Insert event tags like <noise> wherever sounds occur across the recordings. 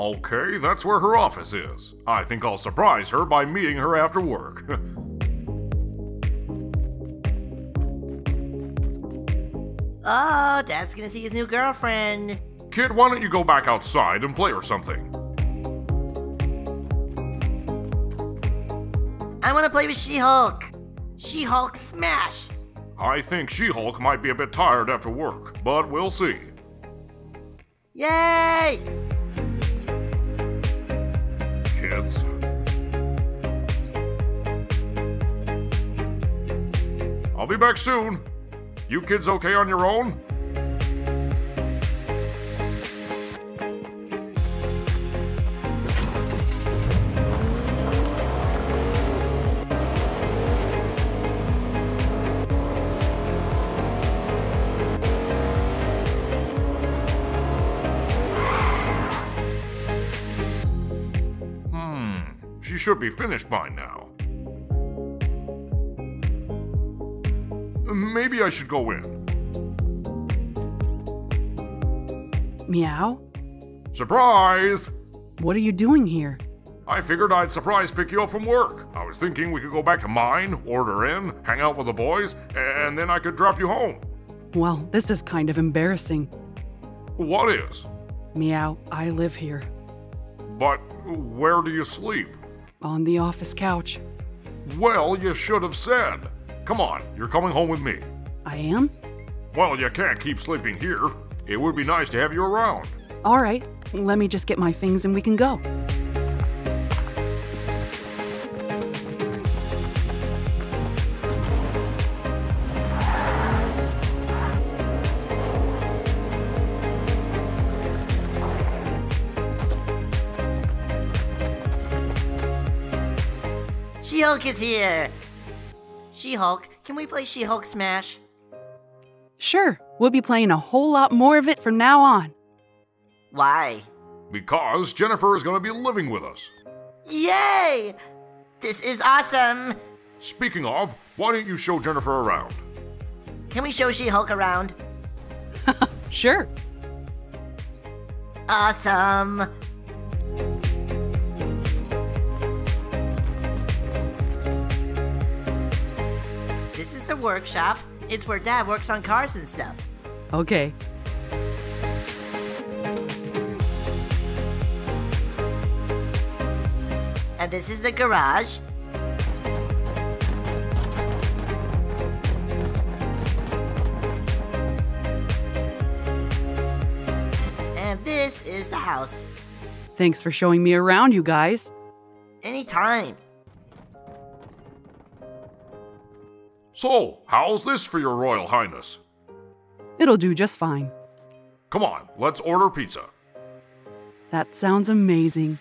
Okay, that's where her office is. I think I'll surprise her by meeting her after work. <laughs> Oh, Dad's gonna see his new girlfriend. Kid, why don't you go back outside and play or something? I wanna play with She Hulk. She Hulk Smash. I think She Hulk might be a bit tired after work, but we'll see. Yay! I'll be back soon. You kids okay on your own? Should be finished by now. Maybe I should go in. Meow? Surprise! What are you doing here? I figured I'd surprise pick you up from work. I was thinking we could go back to mine, order in, hang out with the boys, and then I could drop you home. Well, this is kind of embarrassing. What is? Meow, I live here, But where do you sleep? On the office couch. Well, you should have said. Come on, you're coming home with me. I am? Well, you can't keep sleeping here. It would be nice to have you around. All right, let me just get my things and we can go. She Hulk is here. She Hulk, can we play She Hulk Smash? Sure, we'll be playing a whole lot more of it from now on. Why? Because Jennifer is going to be living with us. Yay! This is awesome. Speaking of, why don't you show Jennifer around? Can we show She Hulk around? <laughs> Sure. Awesome. Workshop. It's where Dad works on cars and stuff. Okay. And this is the garage. And this is the house. Thanks for showing me around, you guys. Anytime. So, how's this for your Royal Highness? It'll do just fine. Come on, let's order pizza. That sounds amazing.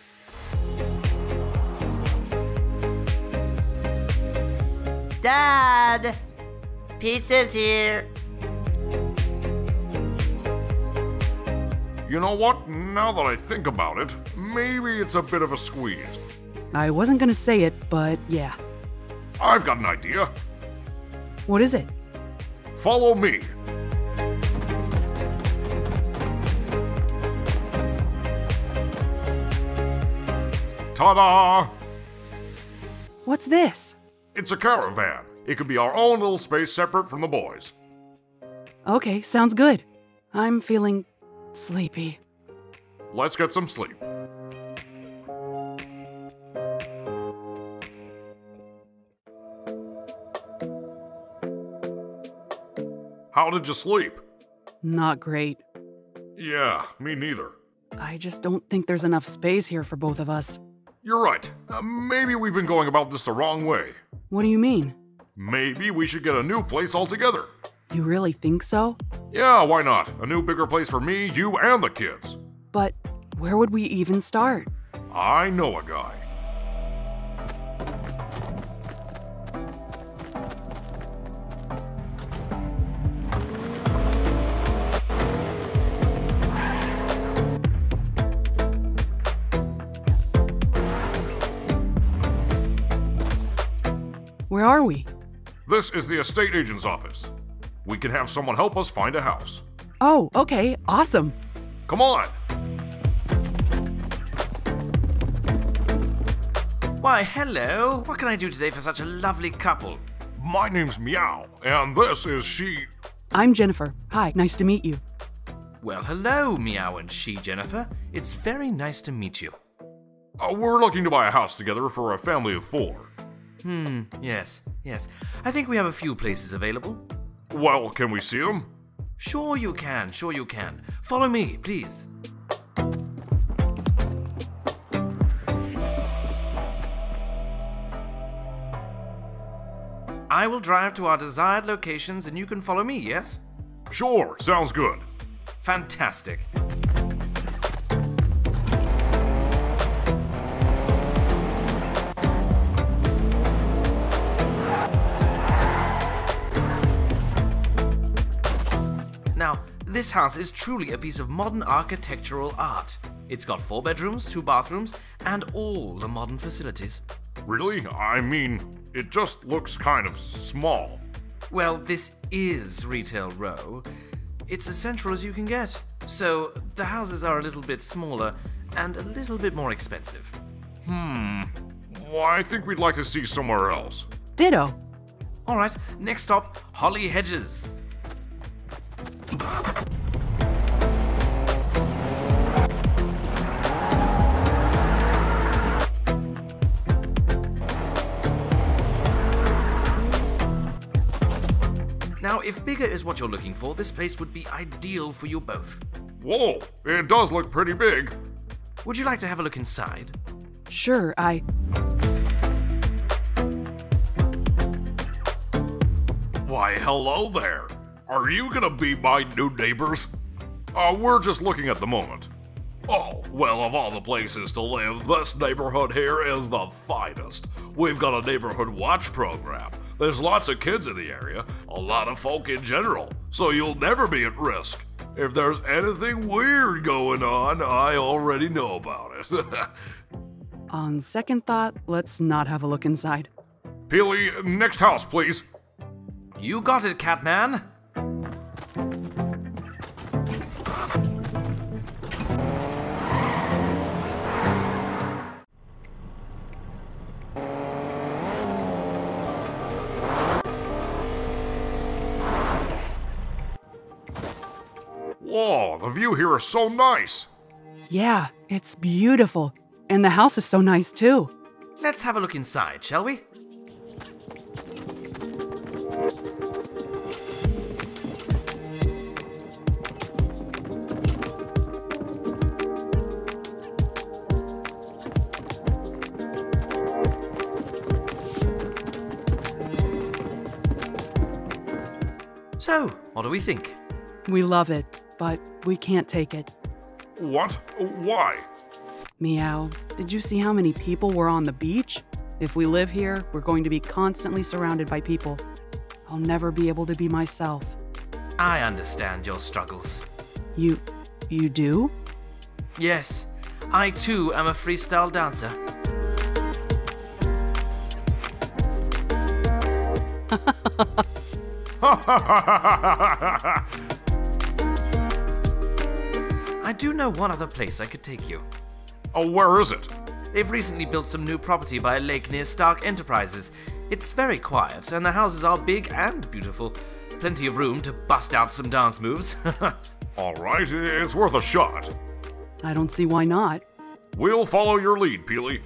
Dad! Pizza's here. You know what? Now that I think about it, maybe it's a bit of a squeeze. I wasn't gonna say it, but yeah. I've got an idea. What is it? Follow me. Ta da! What's this? It's a caravan. It could be our own little space separate from the boys. Okay, sounds good. I'm feeling sleepy. Let's get some sleep. How did you sleep? Not great. Yeah, me neither. I just don't think there's enough space here for both of us. You're right. Uh, maybe we've been going about this the wrong way. What do you mean? Maybe we should get a new place altogether. You really think so? Yeah, why not? A new bigger place for me, you, and the kids. But where would we even start? I know a guy. Where are we? This is the estate agent's office. We can have someone help us find a house. Oh, okay, awesome. Come on. Why, hello. What can I do today for such a lovely couple? My name's Meow, and this is She. I'm Jennifer. Hi, nice to meet you. Well, hello, Meow and she, Jennifer. It's very nice to meet you. Uh, we're looking to buy a house together for a family of four. Hmm, yes, yes. I think we have a few places available. Well, can we see them? Sure you can, sure you can. Follow me, please. I will drive to our desired locations and you can follow me, yes? Sure, sounds good. Fantastic. This house is truly a piece of modern architectural art. It's got four bedrooms, two bathrooms, and all the modern facilities. Really? I mean, it just looks kind of small. Well, this is Retail Row. It's as central as you can get. So, the houses are a little bit smaller and a little bit more expensive. Hmm. Well, I think we'd like to see somewhere else. Ditto. Alright, next stop Holly Hedges. If bigger is what you're looking for, this place would be ideal for you both. Whoa, it does look pretty big. Would you like to have a look inside? Sure, I. Why, hello there. Are you gonna be my new neighbors? Uh, we're just looking at the moment. Oh, well, of all the places to live, this neighborhood here is the finest. We've got a neighborhood watch program. There's lots of kids in the area, a lot of folk in general, so you'll never be at risk. If there's anything weird going on, I already know about it. <laughs> On second thought, let's not have a look inside. Peely, next house, please. You got it, Catman. Whoa, the view here is so nice. Yeah, it's beautiful. And the house is so nice too. Let's have a look inside, shall we? So, what do we think? We love it, but we can't take it. What? Why? Meow, did you see how many people were on the beach? If we live here, we're going to be constantly surrounded by people. I'll never be able to be myself. I understand your struggles. You. you do? Yes, I too am a freestyle dancer. <laughs> I do know one other place I could take you. oh, where is it? They've recently built some new property by a lake near Stark Enterprises. It's very quiet, and the houses are big and beautiful. Plenty of room to bust out some dance moves. <laughs> All right, it's worth a shot. I don't see why not. We'll follow your lead, Peely.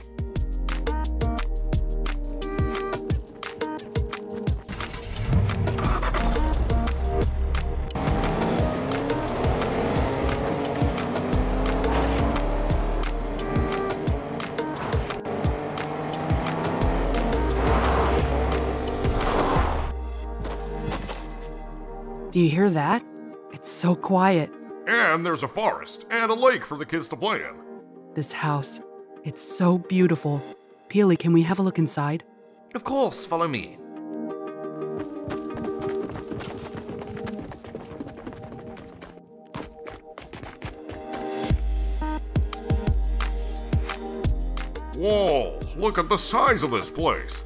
You hear that? It's so quiet. And there's a forest and a lake for the kids to play in. This house. It's so beautiful. Peely, can we have a look inside? of course, follow me. Whoa, look at the size of this place.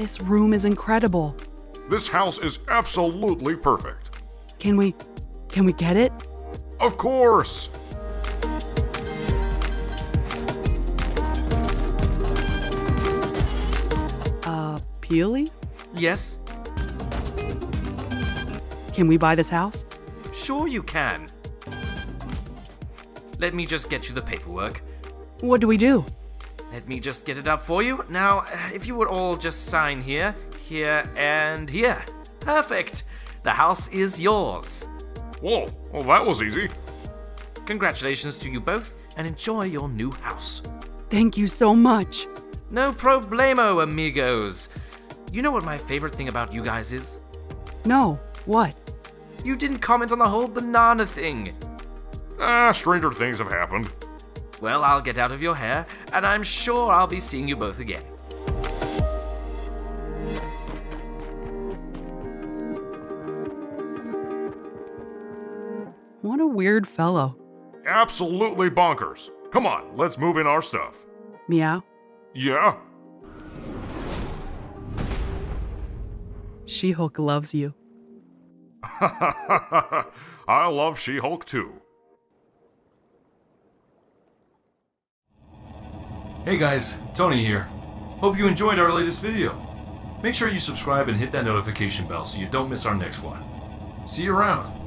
This room is incredible. This house is absolutely perfect. Can we Can we get it? Of course! Uh, Peely? Yes? Can we buy this house? Sure you can. Let me just get you the paperwork. What do we do? Let me just get it up for you. Now, if you would all just sign here, here, and here. Perfect! The house is yours. Whoa, well, that was easy. Congratulations to you both, and enjoy your new house. Thank you so much. No problemo, amigos. You know what my favorite thing about you guys is? No, what? You didn't comment on the whole banana thing. Ah, stranger things have happened. Well, I'll get out of your hair, and I'm sure I'll be seeing you both again. What a weird fellow. Absolutely bonkers. Come on, let's move in our stuff. Meow. Yeah? She Hulk loves you. <laughs> I love She Hulk too. Hey guys, Tony here. Hope you enjoyed our latest video. Make sure you subscribe and hit that notification bell so you don't miss our next one. See you around.